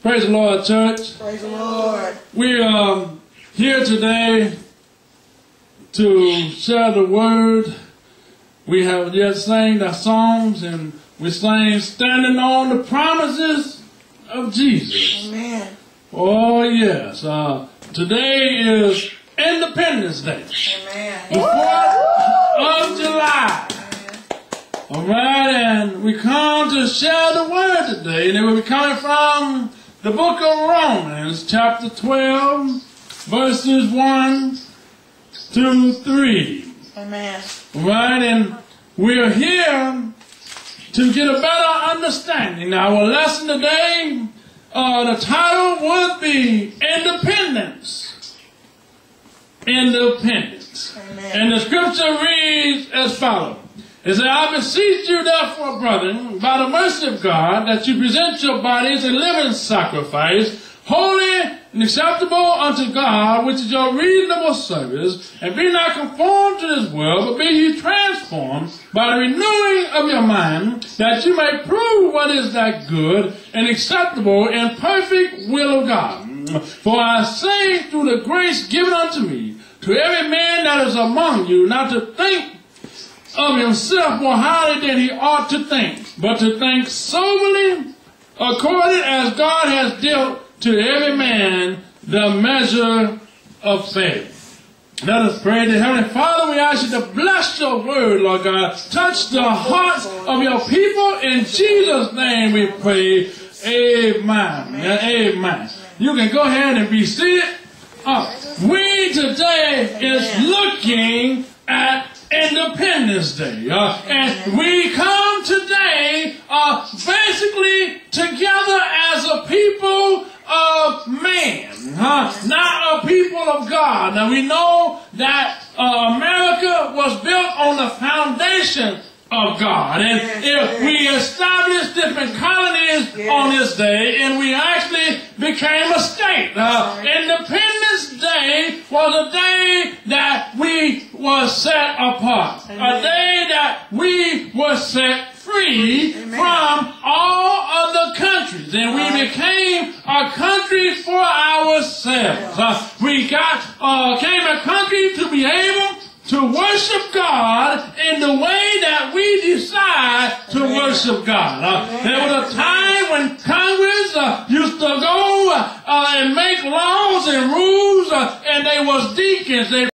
Praise the Lord, church. Praise the Lord. We are here today to share the word. We have just sang the songs and we sang standing on the promises of Jesus. Amen. Oh yes. Uh, today is Independence Day. Amen. The 4th of July. All right, and we come to share the word today, and it will be coming from the book of Romans, chapter 12, verses 1 to 3. Amen. Right, and we're here to get a better understanding. Now, our lesson today, uh, the title would be Independence. Independence. Amen. And the scripture reads as follows. It says, I beseech you therefore, brethren, by the mercy of God, that you present your bodies a living sacrifice, holy and acceptable unto God, which is your reasonable service, and be not conformed to this world, but be ye transformed by the renewing of your mind, that you may prove what is that good and acceptable and perfect will of God. For I say through the grace given unto me, to every man that is among you, not to think of himself more highly than he ought to think, but to think soberly, according as God has dealt to every man the measure of faith. Let us pray to Heavenly Father. We ask you to bless your word, Lord God. Touch the hearts of your people. In Jesus' name we pray. Amen. Amen. You can go ahead and be seated. Uh, we today is looking at Independence Day. Uh, and we come today uh, basically together as a people of man, huh? not a people of God. Now we know that uh, America was built on the foundation of God. And if we established different colonies on this day and we actually became a state. Uh, Independence Day was a day that we were set apart. A day that we were set free from all other countries. And we became a country for ourselves. Uh, we got, uh, came a country to be able to worship God in the way that we decide to worship God. Uh, there was a time when Congress uh, used to go uh, and make laws and rules, uh, and they was deacons. They